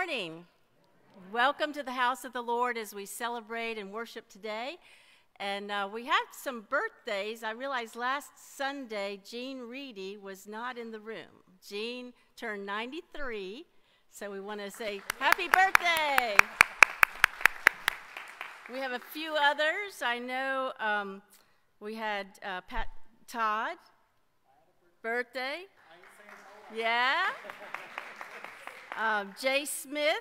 Morning. Welcome to the house of the Lord as we celebrate and worship today. And uh, we have some birthdays. I realized last Sunday Jean Reedy was not in the room. Jean turned 93, so we want to say happy birthday. We have a few others. I know um, we had uh, Pat Todd, birthday. Yeah. Um, Jay Smith,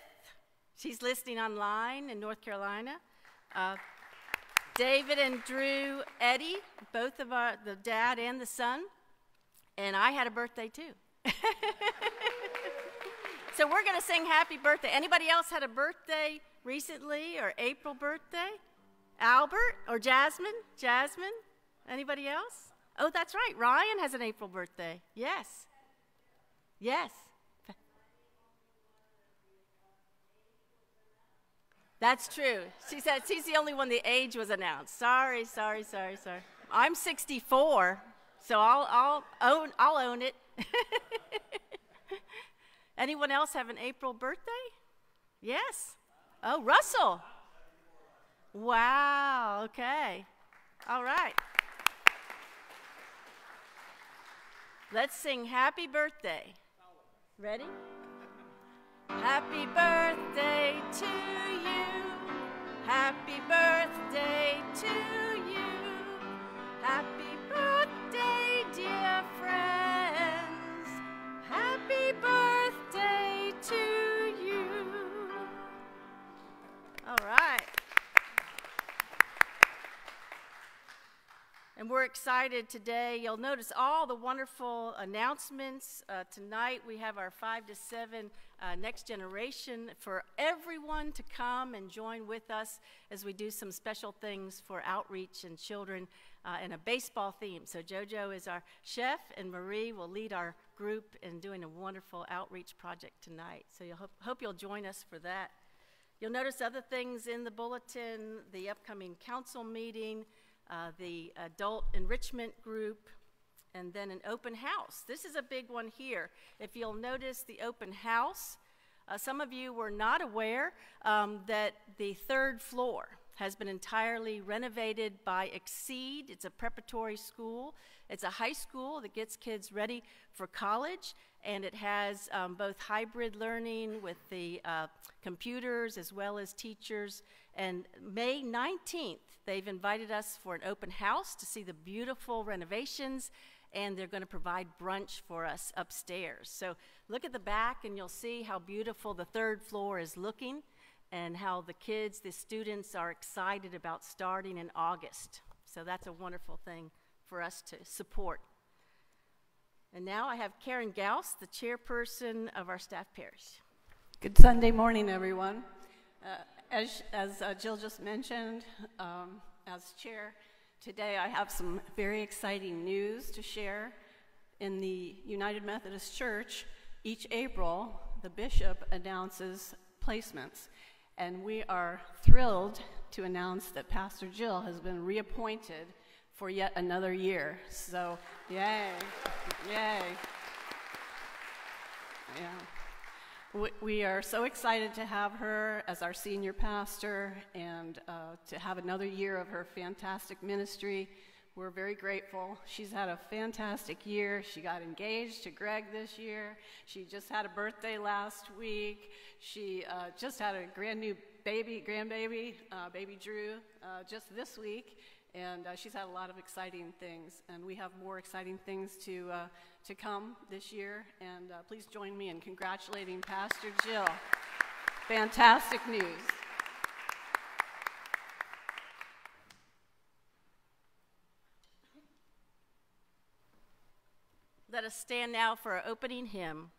she's listening online in North Carolina. Uh, David and Drew Eddy, both of our, the dad and the son. And I had a birthday too. so we're going to sing happy birthday. Anybody else had a birthday recently or April birthday? Albert or Jasmine? Jasmine? Anybody else? Oh, that's right. Ryan has an April birthday. Yes. Yes. That's true. She said she's the only one the age was announced. Sorry, sorry, sorry, sorry. I'm 64, so I'll, I'll, own, I'll own it. Anyone else have an April birthday? Yes. Oh, Russell. Wow, okay. All right. Let's sing happy birthday. Ready? Happy birthday to you. Happy birthday to you. Happy birthday, dear friends. Happy birthday to you. All right. And we're excited today. You'll notice all the wonderful announcements. Uh, tonight we have our 5 to 7 uh, next generation for everyone to come and join with us as we do some special things for outreach and children uh, and a baseball theme. So JoJo is our chef, and Marie will lead our group in doing a wonderful outreach project tonight. So you hope, hope you'll join us for that. You'll notice other things in the bulletin, the upcoming council meeting, uh, the adult enrichment group, and then an open house. This is a big one here. If you'll notice the open house, uh, some of you were not aware um, that the third floor has been entirely renovated by Xceed. It's a preparatory school. It's a high school that gets kids ready for college, and it has um, both hybrid learning with the uh, computers as well as teachers. And May 19th, they've invited us for an open house to see the beautiful renovations, and they're going to provide brunch for us upstairs. So look at the back, and you'll see how beautiful the third floor is looking and how the kids, the students, are excited about starting in August. So that's a wonderful thing for us to support. And now I have Karen Gauss, the chairperson of our staff parish. Good Sunday morning, everyone. Uh, as, as uh, Jill just mentioned, um, as chair, today I have some very exciting news to share. In the United Methodist Church, each April, the bishop announces placements. And we are thrilled to announce that Pastor Jill has been reappointed for yet another year. So, yay, yay. Yeah. We, are so excited to have her as our senior pastor and uh, to have another year of her fantastic ministry. We're very grateful. She's had a fantastic year. She got engaged to Greg this year. She just had a birthday last week. She uh, just had a brand new baby, grandbaby, uh, baby Drew, uh, just this week. And uh, she's had a lot of exciting things, and we have more exciting things to, uh, to come this year. And uh, please join me in congratulating Pastor Jill. Fantastic news. Let us stand now for our opening hymn.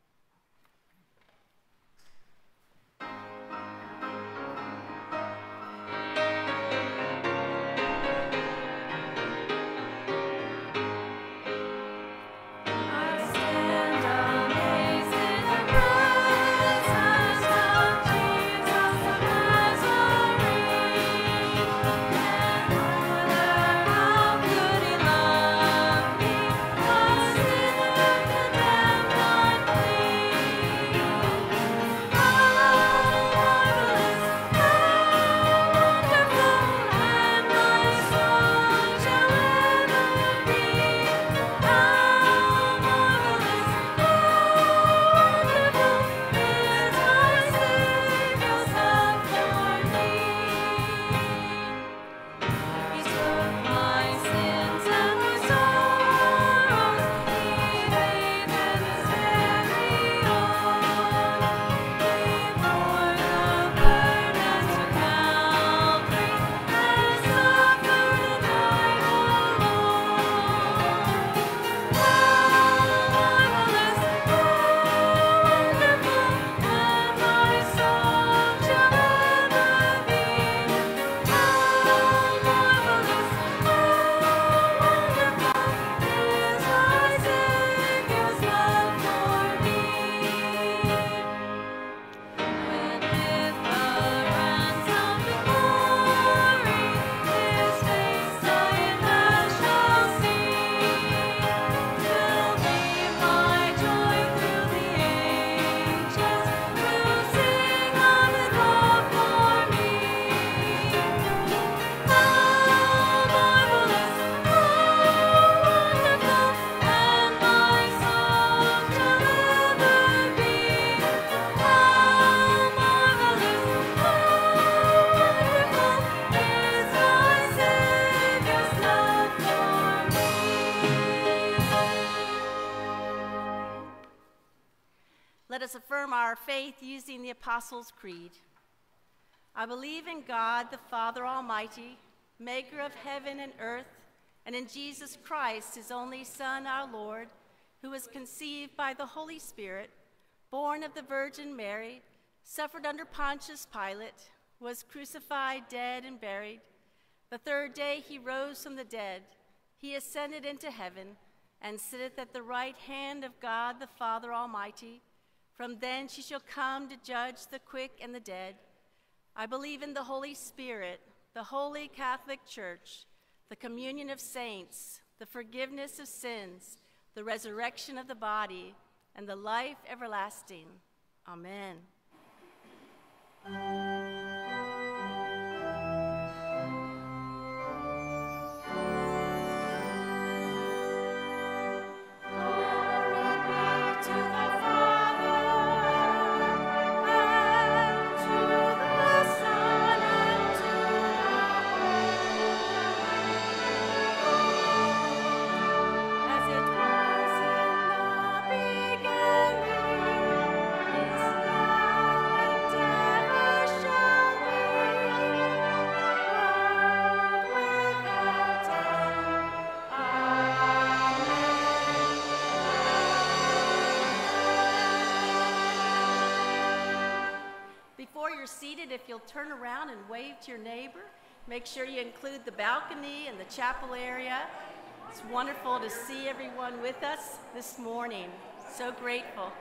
The Apostles' Creed. I believe in God, the Father Almighty, maker of heaven and earth, and in Jesus Christ, his only Son, our Lord, who was conceived by the Holy Spirit, born of the Virgin Mary, suffered under Pontius Pilate, was crucified, dead, and buried. The third day he rose from the dead. He ascended into heaven and sitteth at the right hand of God the Father Almighty. From then she shall come to judge the quick and the dead. I believe in the Holy Spirit, the holy Catholic Church, the communion of saints, the forgiveness of sins, the resurrection of the body, and the life everlasting. Amen. Seated, if you'll turn around and wave to your neighbor, make sure you include the balcony and the chapel area. It's wonderful to see everyone with us this morning. So grateful.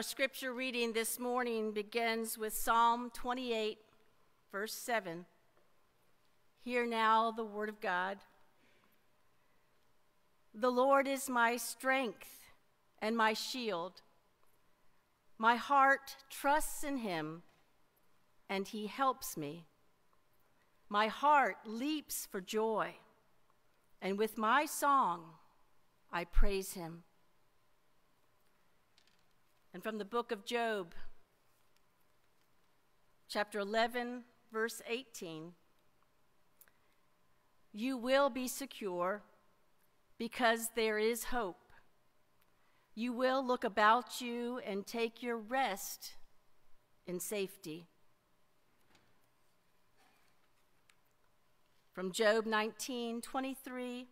Our scripture reading this morning begins with Psalm 28, verse 7. Hear now the word of God. The Lord is my strength and my shield. My heart trusts in him, and he helps me. My heart leaps for joy, and with my song I praise him. And from the book of Job, chapter 11, verse 18 You will be secure because there is hope. You will look about you and take your rest in safety. From Job 19, 23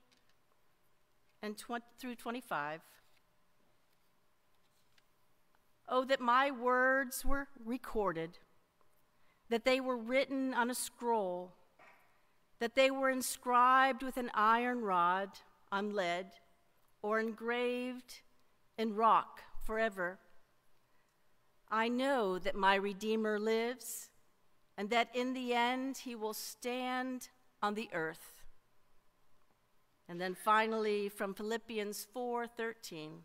and 20, through 25. Oh, that my words were recorded, that they were written on a scroll, that they were inscribed with an iron rod on lead, or engraved in rock forever. I know that my Redeemer lives, and that in the end he will stand on the earth. And then finally from Philippians 4:13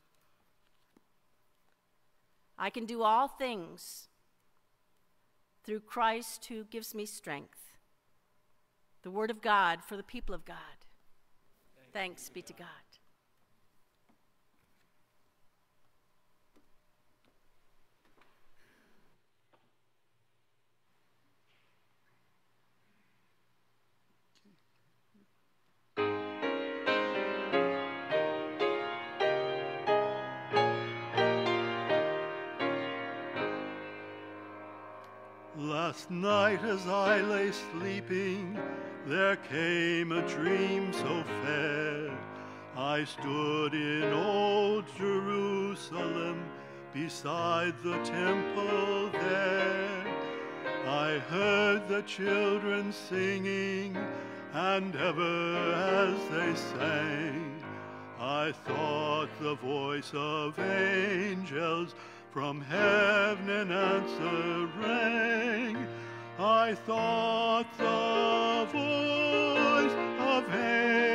I can do all things through Christ who gives me strength. The word of God for the people of God. Thanks be to God. Last night as I lay sleeping, there came a dream so fair. I stood in old Jerusalem beside the temple there. I heard the children singing, and ever as they sang, I thought the voice of angels from heaven an answer rang. I thought the voice of angels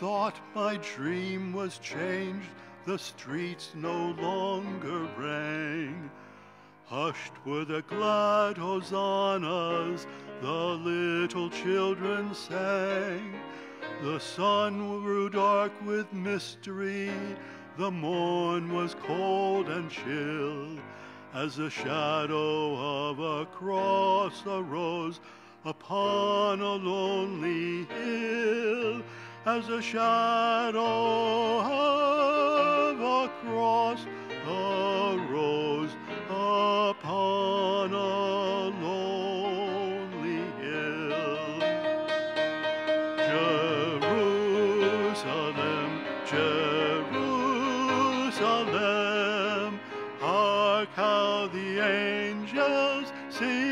thought my dream was changed, the streets no longer rang. Hushed were the glad hosannas, the little children sang. The sun grew dark with mystery, the morn was cold and chill, as the shadow of a cross arose upon a lonely hill, as a shadow of a cross arose upon a lonely hill. Jerusalem, Jerusalem, hark how the angels sing.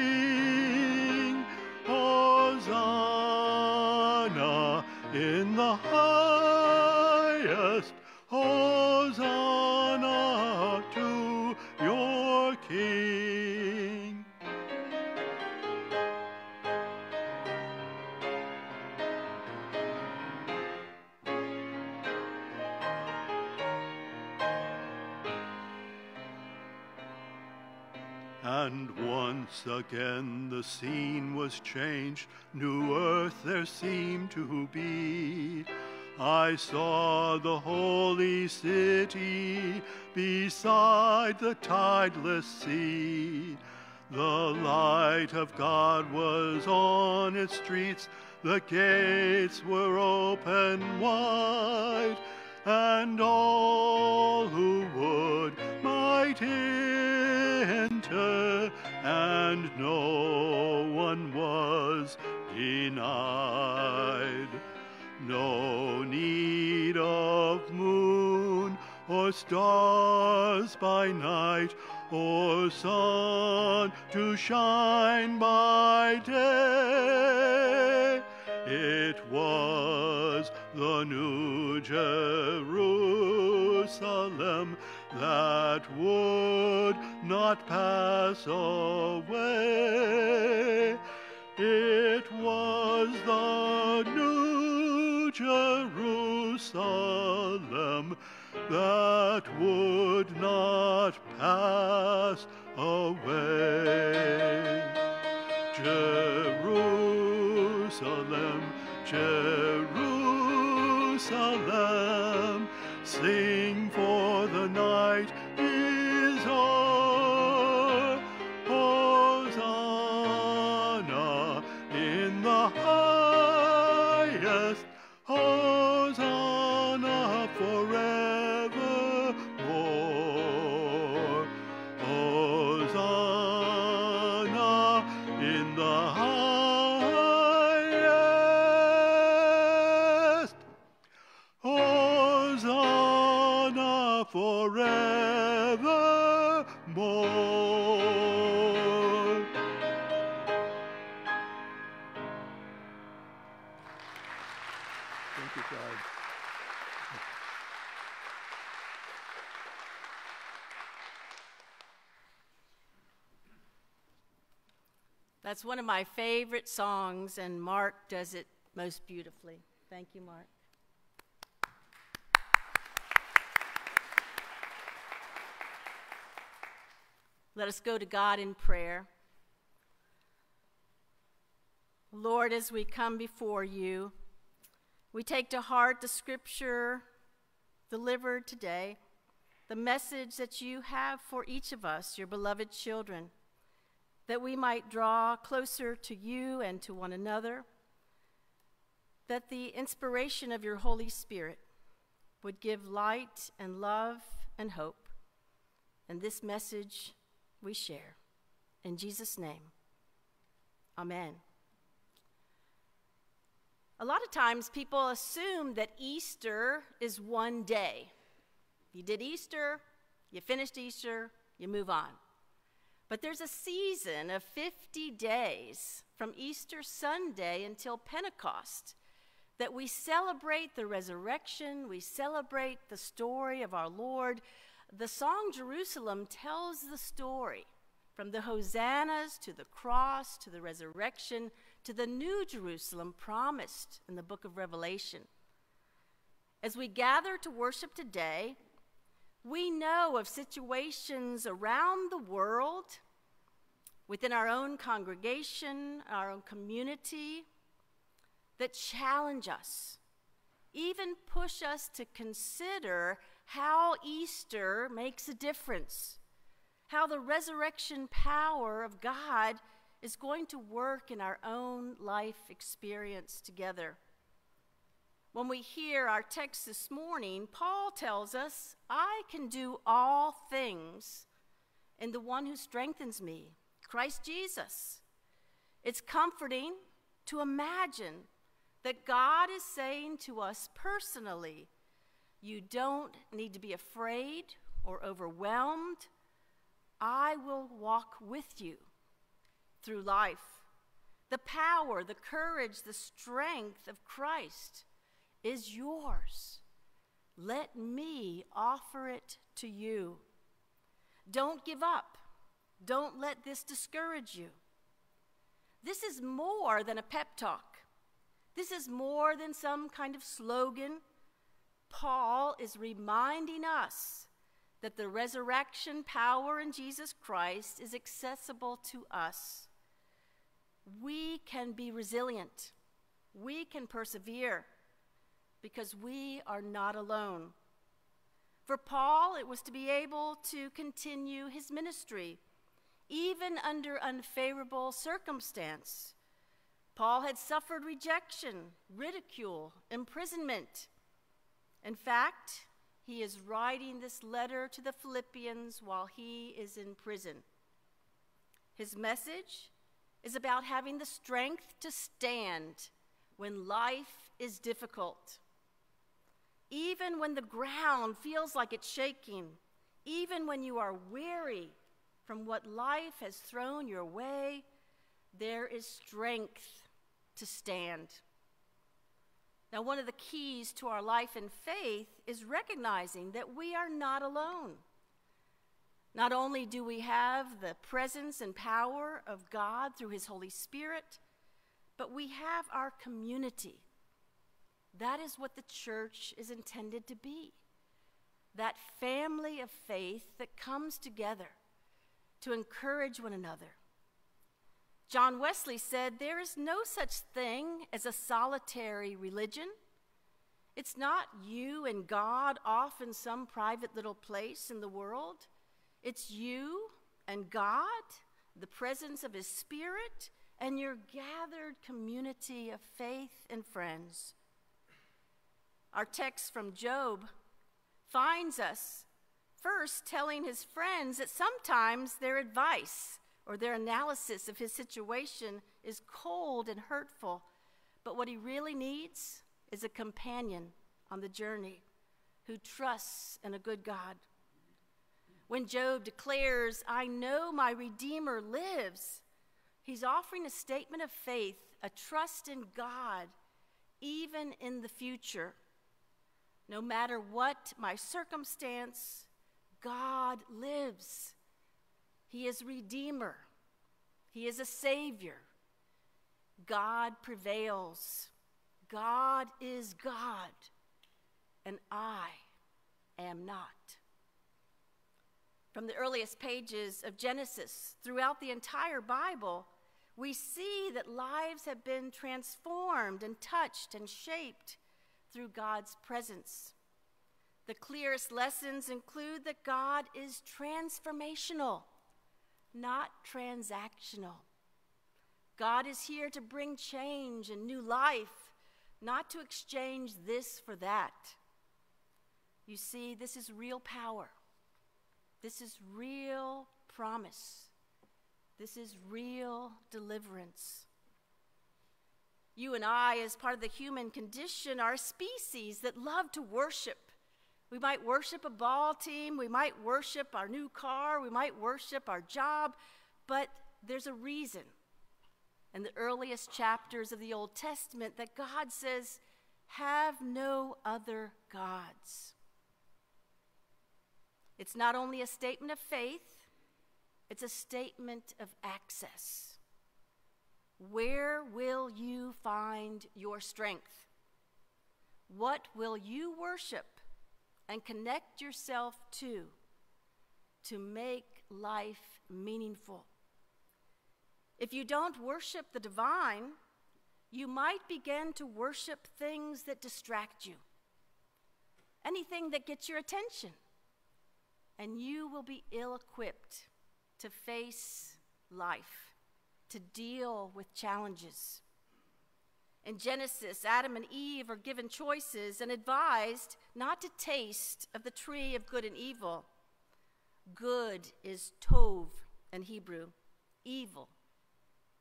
Again the scene was changed, new earth there seemed to be. I saw the holy city beside the tideless sea. The light of God was on its streets, the gates were open wide, and all who would denied. No need of moon or stars by night or sun to shine by day. It was the new Jerusalem that would not pass away. It was the new Jerusalem that would not pass away. Jerusalem, Jerusalem, sing for the night my favorite songs, and Mark does it most beautifully. Thank you, Mark. Let us go to God in prayer. Lord, as we come before you, we take to heart the scripture delivered today, the message that you have for each of us, your beloved children, that we might draw closer to you and to one another, that the inspiration of your Holy Spirit would give light and love and hope. And this message we share. In Jesus' name, amen. A lot of times people assume that Easter is one day. You did Easter, you finished Easter, you move on. But there's a season of 50 days from Easter Sunday until Pentecost that we celebrate the resurrection, we celebrate the story of our Lord. The song Jerusalem tells the story from the hosannas to the cross to the resurrection to the new Jerusalem promised in the book of Revelation. As we gather to worship today, we know of situations around the world, within our own congregation, our own community, that challenge us, even push us to consider how Easter makes a difference, how the resurrection power of God is going to work in our own life experience together. When we hear our text this morning, Paul tells us, I can do all things in the one who strengthens me, Christ Jesus. It's comforting to imagine that God is saying to us personally, You don't need to be afraid or overwhelmed. I will walk with you through life. The power, the courage, the strength of Christ is yours. Let me offer it to you. Don't give up. Don't let this discourage you. This is more than a pep talk. This is more than some kind of slogan. Paul is reminding us that the resurrection power in Jesus Christ is accessible to us. We can be resilient, we can persevere. Because we are not alone. For Paul, it was to be able to continue his ministry, even under unfavorable circumstance. Paul had suffered rejection, ridicule, imprisonment. In fact, he is writing this letter to the Philippians while he is in prison. His message is about having the strength to stand when life is difficult. Even when the ground feels like it's shaking, even when you are weary from what life has thrown your way, there is strength to stand. Now, one of the keys to our life in faith is recognizing that we are not alone. Not only do we have the presence and power of God through His Holy Spirit, but we have our community. That is what the church is intended to be that family of faith that comes together to encourage one another. John Wesley said, There is no such thing as a solitary religion. It's not you and God off in some private little place in the world. It's you and God, the presence of His Spirit, and your gathered community of faith and friends. Our text from Job finds us first telling his friends that sometimes their advice or their analysis of his situation is cold and hurtful, but what he really needs is a companion on the journey who trusts in a good God. When Job declares, I know my Redeemer lives, he's offering a statement of faith, a trust in God, even in the future. No matter what my circumstance, God lives. He is Redeemer, He is a Savior. God prevails. God is God, and I am not. From the earliest pages of Genesis throughout the entire Bible, we see that lives have been transformed and touched and shaped through God's presence. The clearest lessons include that God is transformational, not transactional. God is here to bring change and new life, not to exchange this for that. You see, this is real power. This is real promise. This is real deliverance. You and I, as part of the human condition, are species that love to worship. We might worship a ball team, we might worship our new car, we might worship our job, but there's a reason in the earliest chapters of the Old Testament that God says, Have no other gods. It's not only a statement of faith, it's a statement of access. Where will you find your strength? What will you worship and connect yourself to to make life meaningful? If you don't worship the divine, you might begin to worship things that distract you, anything that gets your attention, and you will be ill equipped to face life to deal with challenges. In Genesis, Adam and Eve are given choices and advised not to taste of the tree of good and evil. Good is tov in Hebrew, evil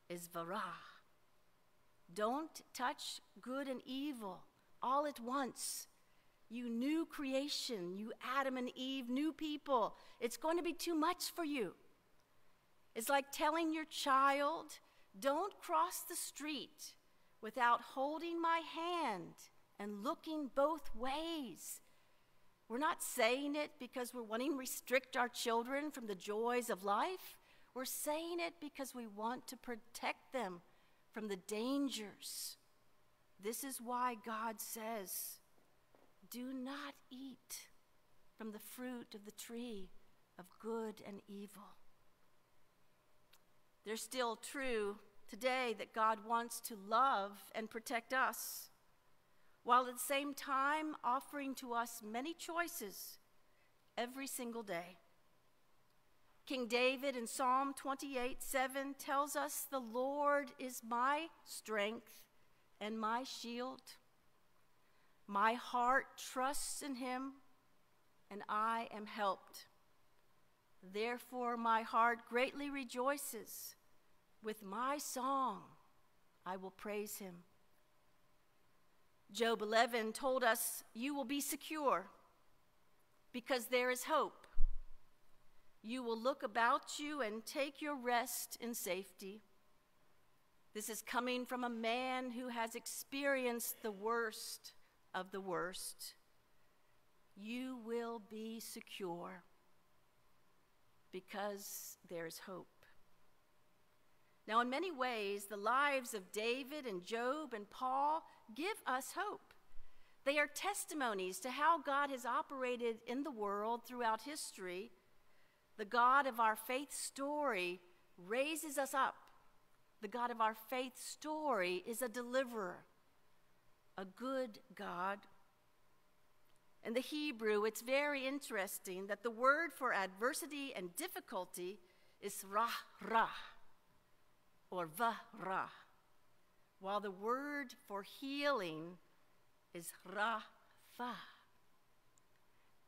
is varah. Don't touch good and evil all at once. You new creation, you Adam and Eve, new people. It's going to be too much for you. It's like telling your child, don't cross the street without holding my hand and looking both ways. We're not saying it because we're wanting to restrict our children from the joys of life. We're saying it because we want to protect them from the dangers. This is why God says, Do not eat from the fruit of the tree of good and evil. They're still true today that God wants to love and protect us. while at the same time offering to us many choices every single day. King David in Psalm 28 7 tells us, The Lord is my strength and my shield. My heart trusts in him, and I am helped. Therefore, my heart greatly rejoices. With my song, I will praise him. Job 11 told us, You will be secure because there is hope. You will look about you and take your rest in safety. This is coming from a man who has experienced the worst of the worst. You will be secure because there's hope. Now, in many ways, the lives of David and Job and Paul give us hope. They are testimonies to how God has operated in the world throughout history. The God of our faith story raises us up. The God of our faith story is a deliverer, a good God. In the Hebrew, it's very interesting that the word for adversity and difficulty is rah rah or vah while the word for healing is rafa.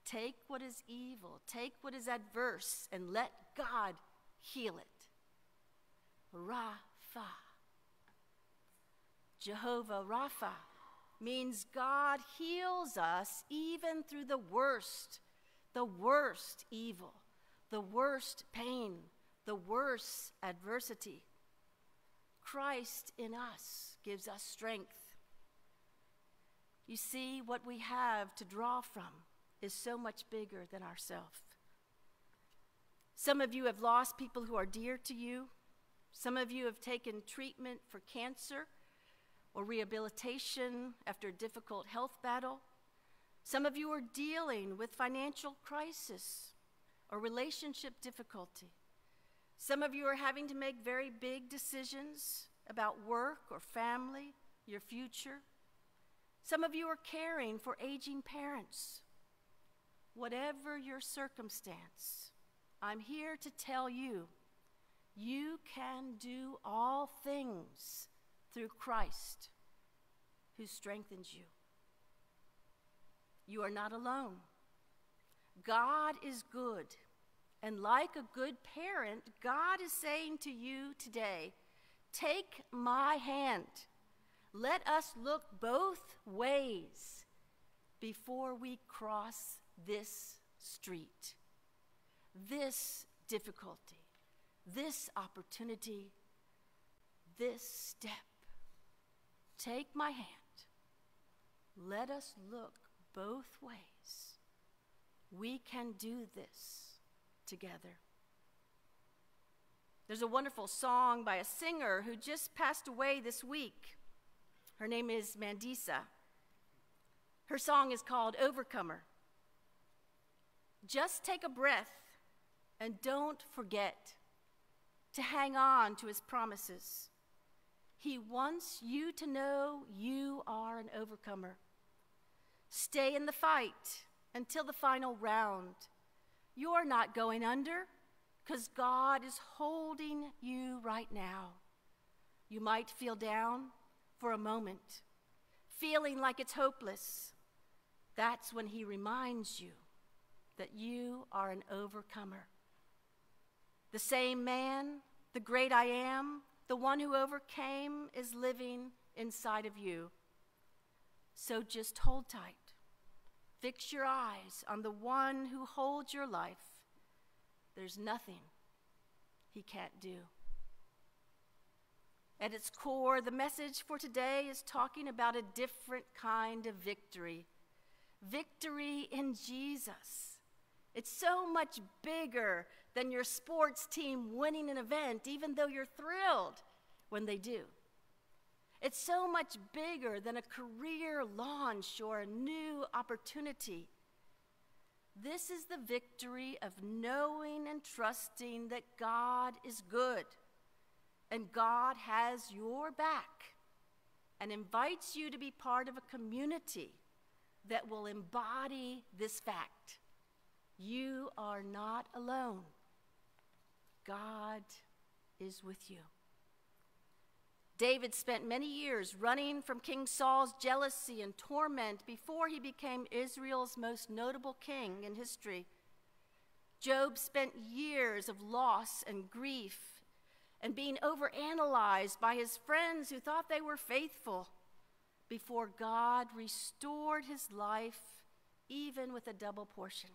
Take what is evil, take what is adverse, and let God heal it. Rapha. Jehovah Rapha means God heals us even through the worst, the worst evil, the worst pain, the worst adversity. Christ in us gives us strength. You see, what we have to draw from is so much bigger than ourselves. Some of you have lost people who are dear to you. Some of you have taken treatment for cancer or rehabilitation after a difficult health battle. Some of you are dealing with financial crisis or relationship difficulty. Some of you are having to make very big decisions about work or family, your future. Some of you are caring for aging parents. Whatever your circumstance, I'm here to tell you you can do all things through Christ who strengthens you. You are not alone. God is good. And like a good parent, God is saying to you today take my hand. Let us look both ways before we cross this street, this difficulty, this opportunity, this step. Take my hand. Let us look both ways. We can do this together. There's a wonderful song by a singer who just passed away this week. Her name is Mandisa. Her song is called Overcomer. Just take a breath and don't forget to hang on to his promises. He wants you to know you are an overcomer. Stay in the fight until the final round. You're not going under because God is holding you right now. You might feel down for a moment, feeling like it's hopeless. That's when He reminds you that you are an overcomer. The same man, the great I am, the one who overcame, is living inside of you. So just hold tight. Fix your eyes on the one who holds your life. There's nothing he can't do. At its core, the message for today is talking about a different kind of victory victory in Jesus. It's so much bigger than your sports team winning an event, even though you're thrilled when they do. It's so much bigger than a career launch or a new opportunity. This is the victory of knowing and trusting that God is good and God has your back. and invites you to be part of a community that will embody this fact. You are not alone. God is with you. David spent many years running from King Saul's jealousy and torment before he became Israel's most notable king in history. Job spent years of loss and grief and being overanalyzed by his friends who thought they were faithful before God restored his life, even with a double portion.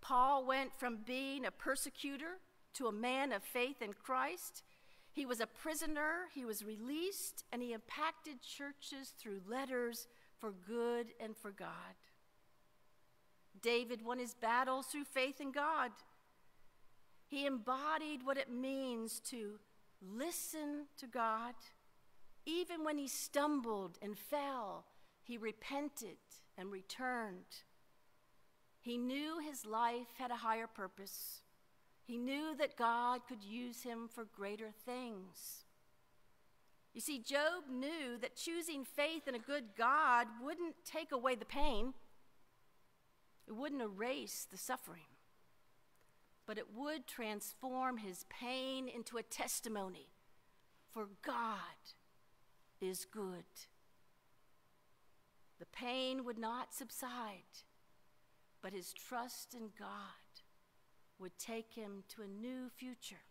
Paul went from being a persecutor to a man of faith in Christ. He was a prisoner, he was released, and he impacted churches through letters for good and for God. David won his battles through faith in God. He embodied what it means to listen to God. Even when he stumbled and fell, he repented and returned. He knew his life had a higher purpose. He knew that God could use him for greater things. You see, Job knew that choosing faith in a good God wouldn't take away the pain, it wouldn't erase the suffering, but it would transform his pain into a testimony for God is good. The pain would not subside, but his trust in God would take him to a new future.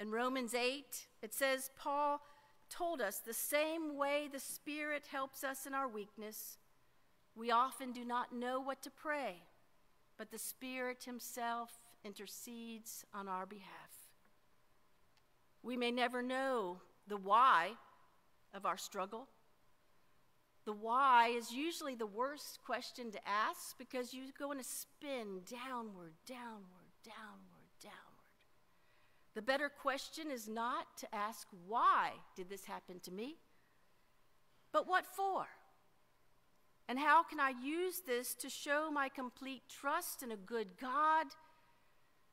In Romans 8, it says, Paul told us the same way the Spirit helps us in our weakness, we often do not know what to pray, but the Spirit Himself intercedes on our behalf. We may never know the why of our struggle. The why is usually the worst question to ask because you go in a spin downward, downward, downward, downward. The better question is not to ask, why did this happen to me? But what for? And how can I use this to show my complete trust in a good God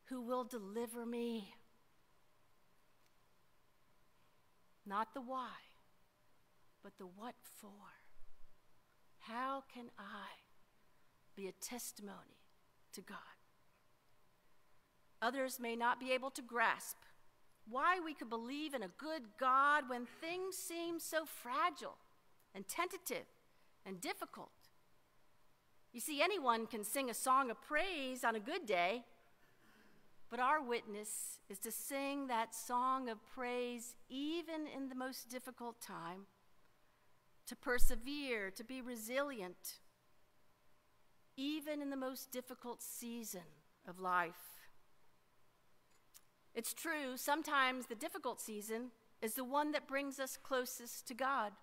who will deliver me? Not the why, but the what for. How can I be a testimony to God? Others may not be able to grasp why we could believe in a good God when things seem so fragile and tentative and difficult. You see, anyone can sing a song of praise on a good day, but our witness is to sing that song of praise even in the most difficult time to persevere, to be resilient, even in the most difficult season of life. It's true, sometimes the difficult season is the one that brings us closest to God.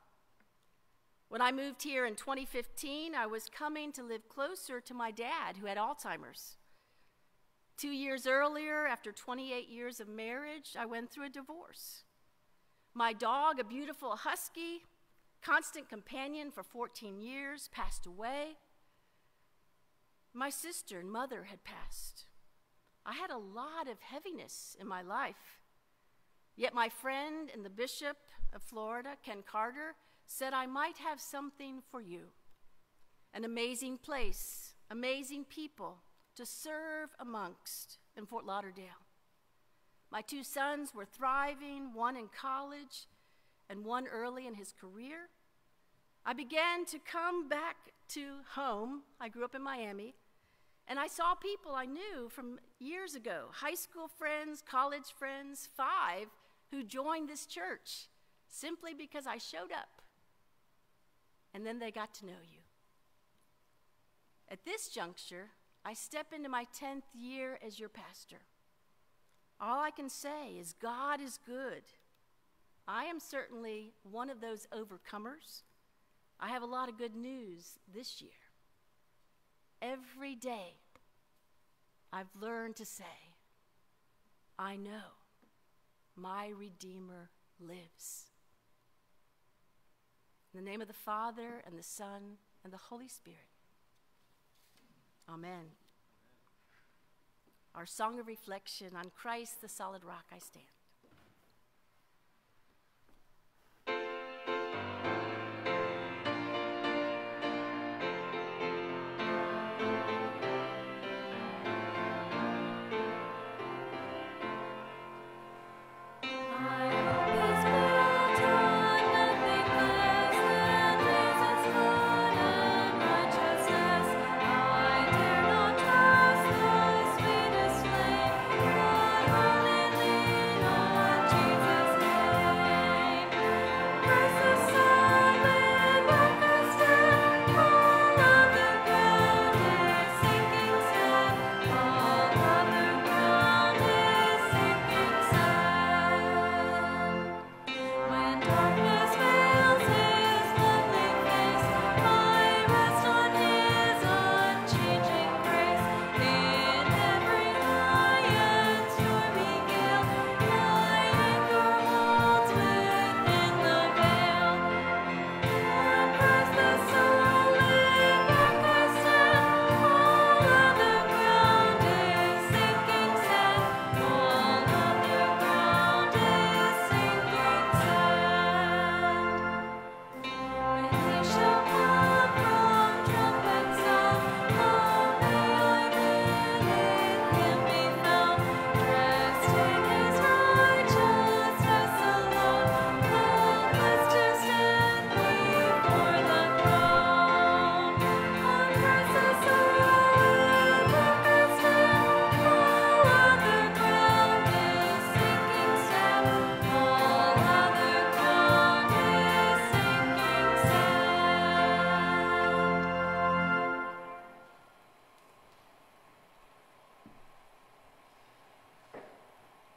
When I moved here in 2015, I was coming to live closer to my dad, who had Alzheimer's. Two years earlier, after 28 years of marriage, I went through a divorce. My dog, a beautiful husky, constant companion for 14 years, passed away. My sister and mother had passed. I had a lot of heaviness in my life. Yet my friend and the bishop of Florida, Ken Carter, said I might have something for you an amazing place, amazing people to serve amongst in Fort Lauderdale. My two sons were thriving, one in college, and one early in his career, I began to come back to home. I grew up in Miami, and I saw people I knew from years ago high school friends, college friends, five who joined this church simply because I showed up. And then they got to know you. At this juncture, I step into my 10th year as your pastor. All I can say is God is good. I am certainly one of those overcomers. I have a lot of good news this year. Every day, I've learned to say, I know my Redeemer lives. In the name of the Father, and the Son, and the Holy Spirit. Amen. Our song of reflection on Christ, the solid rock I stand.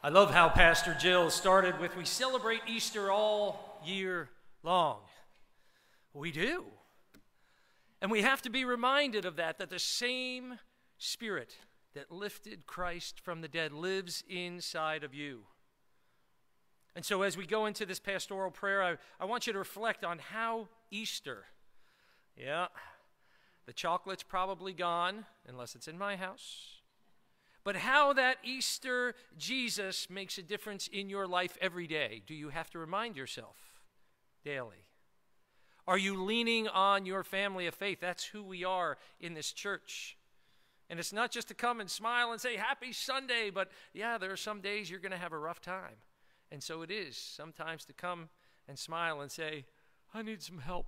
I love how Pastor Jill started with We celebrate Easter all year long. We do. And we have to be reminded of that, that the same Spirit that lifted Christ from the dead lives inside of you. And so, as we go into this pastoral prayer, I, I want you to reflect on how Easter, yeah, the chocolate's probably gone, unless it's in my house but how that Easter Jesus makes a difference in your life every day. Do you have to remind yourself daily? Are you leaning on your family of faith? That's who we are in this church. And it's not just to come and smile and say, Happy Sunday, but yeah, there are some days you're going to have a rough time. And so it is sometimes to come and smile and say, I need some help.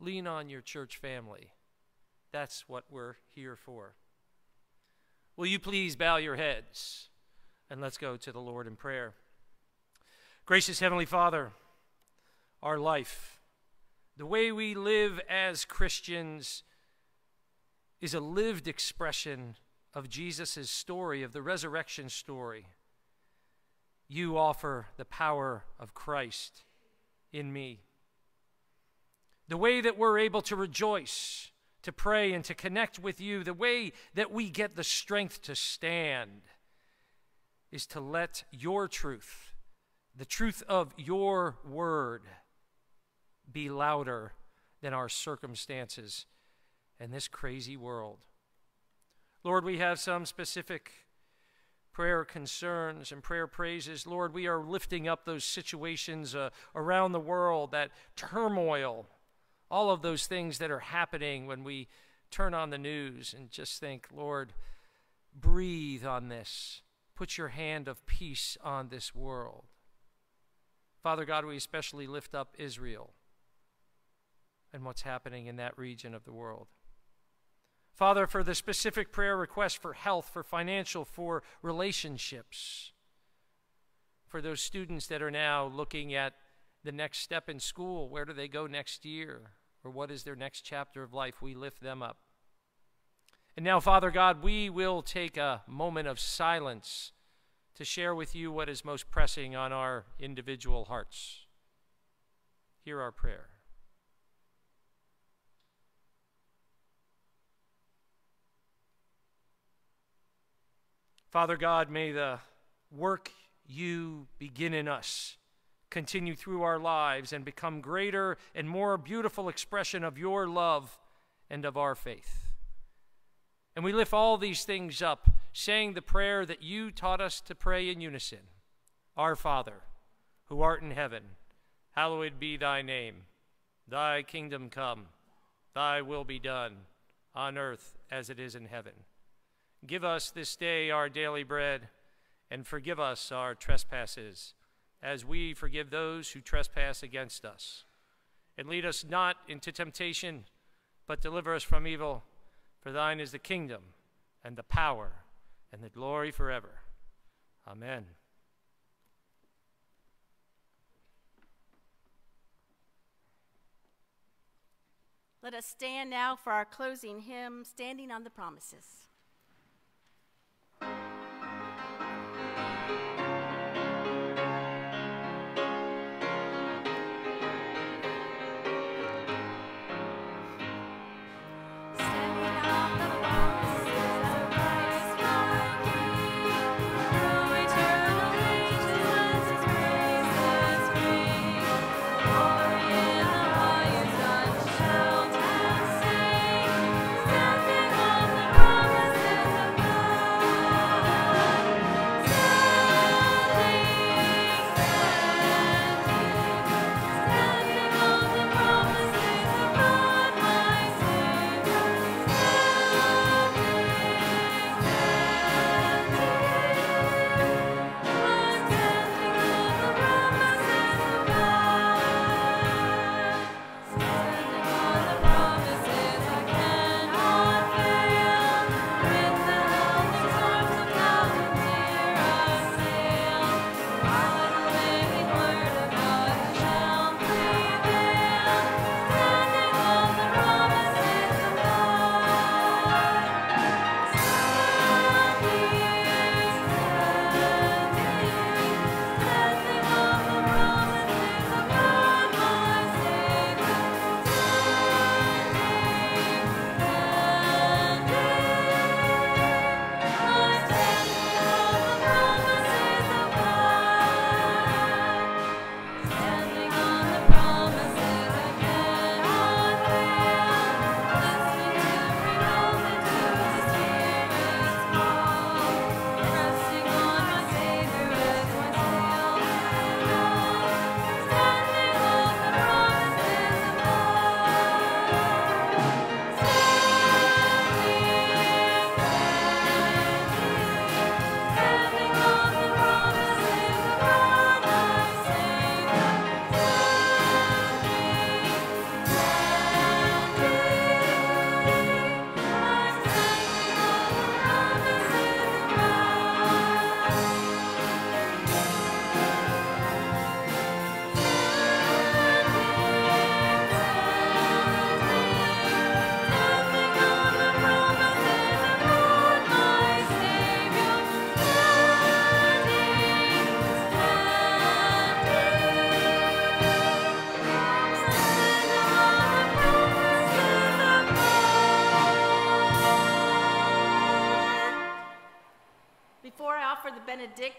Lean on your church family. That's what we're here for. Will you please bow your heads and let's go to the Lord in prayer? Gracious Heavenly Father, our life, the way we live as Christians, is a lived expression of Jesus' story, of the resurrection story. You offer the power of Christ in me. The way that we're able to rejoice to pray and to connect with you, the way that we get the strength to stand is to let your truth, the truth of your word, be louder than our circumstances and this crazy world. Lord, we have some specific prayer concerns and prayer praises. Lord, we are lifting up those situations uh, around the world, that turmoil all of those things that are happening when we turn on the news and just think, Lord, breathe on this. Put your hand of peace on this world. Father God, we especially lift up Israel and what's happening in that region of the world. Father, for the specific prayer request for health, for financial, for relationships, for those students that are now looking at the next step in school. Where do they go next year? Or what is their next chapter of life? We lift them up. And now, Father God, we will take a moment of silence to share with you what is most pressing on our individual hearts. Hear our prayer. Father God, may the work you begin in us continue through our lives and become greater and more beautiful expression of your love and of our faith. And we lift all these things up, saying the prayer that you taught us to pray in unison Our Father, who art in heaven, hallowed be thy name. Thy kingdom come, thy will be done, on earth as it is in heaven. Give us this day our daily bread, and forgive us our trespasses as we forgive those who trespass against us. And lead us not into temptation, but deliver us from evil. For thine is the kingdom, and the power, and the glory forever. Amen. Let us stand now for our closing hymn, Standing on the Promises.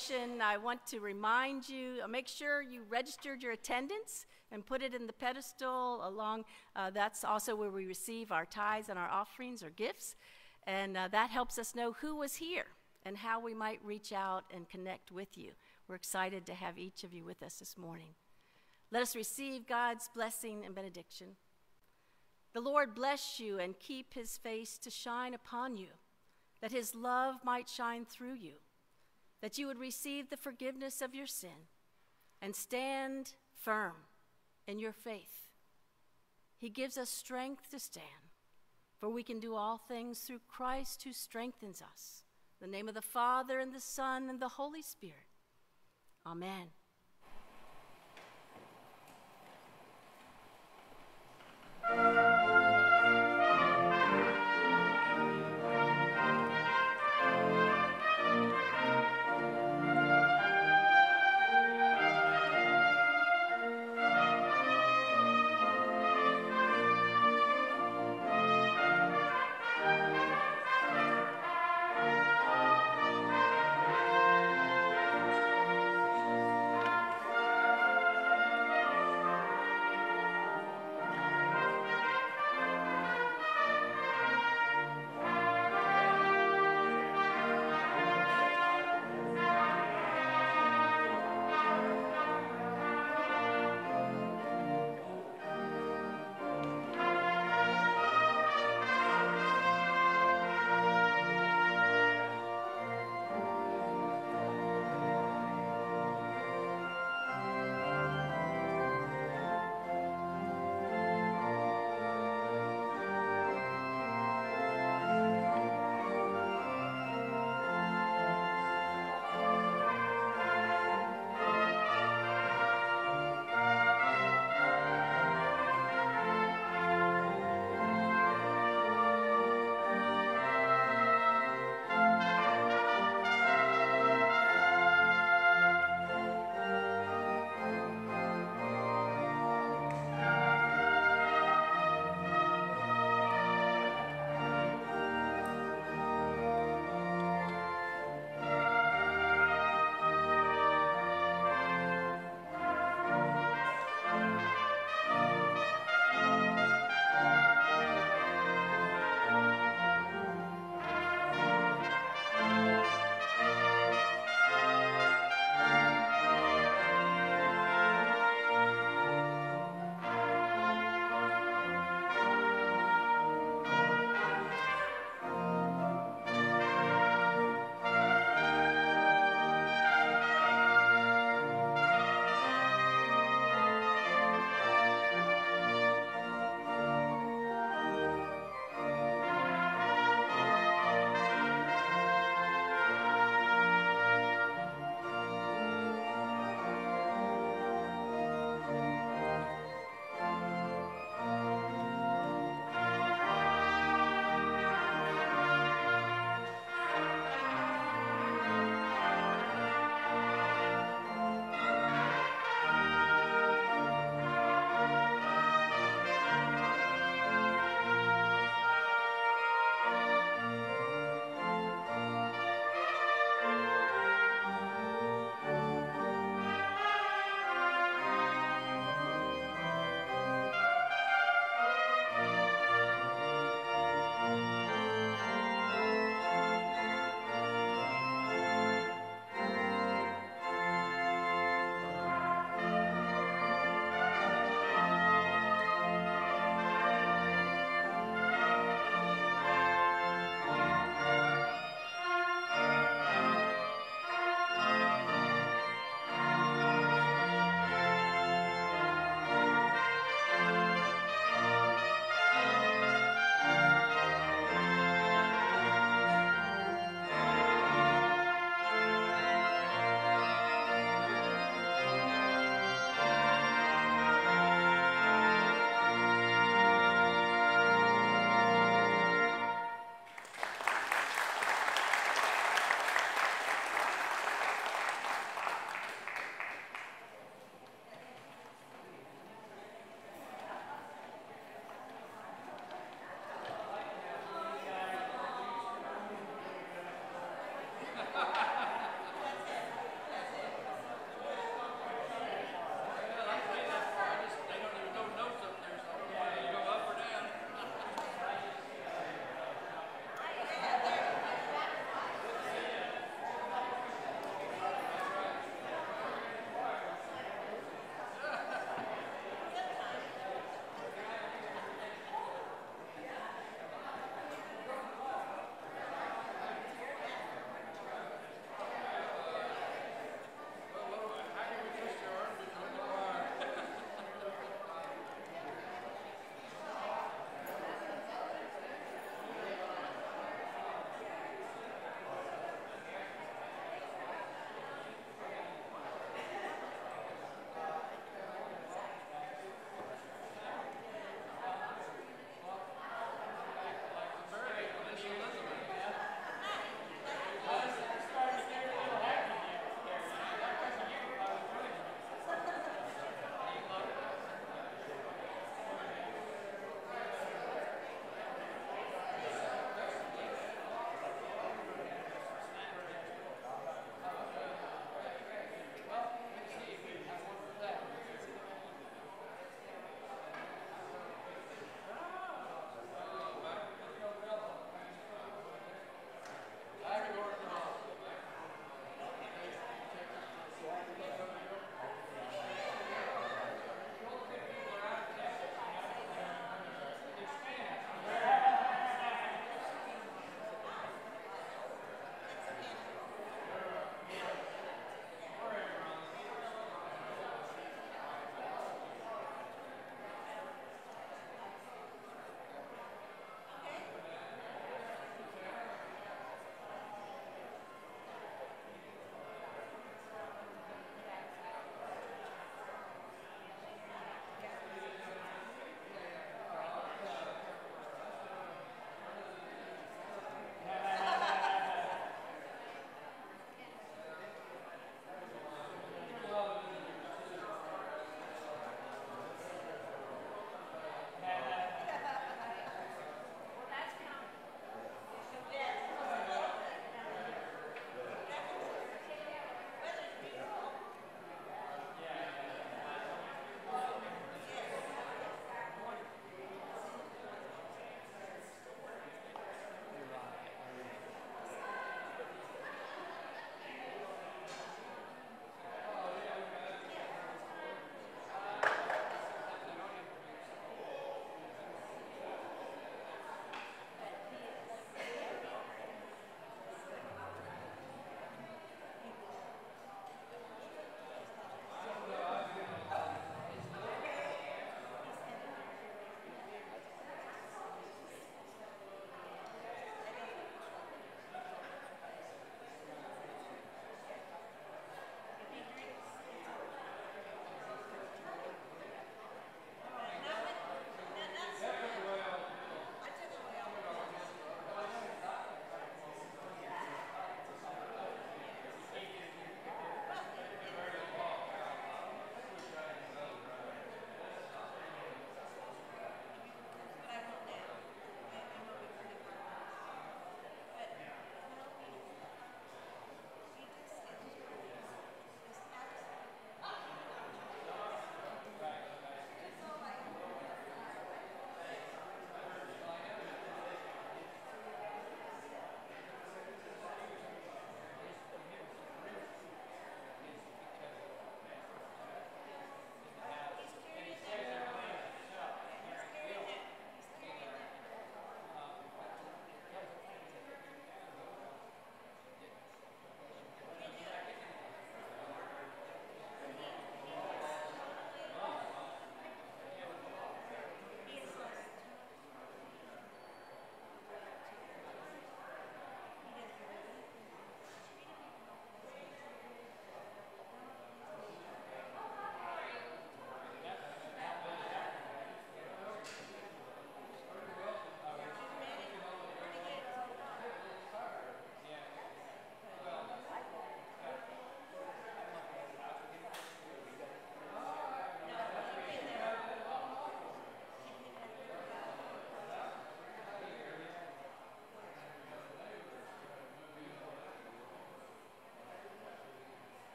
Benediction, I want to remind you uh, make sure you registered your attendance and put it in the pedestal along. Uh, that's also where we receive our tithes and our offerings or gifts. And uh, that helps us know who was here and how we might reach out and connect with you. We're excited to have each of you with us this morning. Let us receive God's blessing and benediction. The Lord bless you and keep his face to shine upon you, that his love might shine through you, that you would receive the forgiveness of your sin and stand firm in your faith. He gives us strength to stand, for we can do all things through Christ who strengthens us. In the name of the Father, and the Son, and the Holy Spirit. Amen. Amen.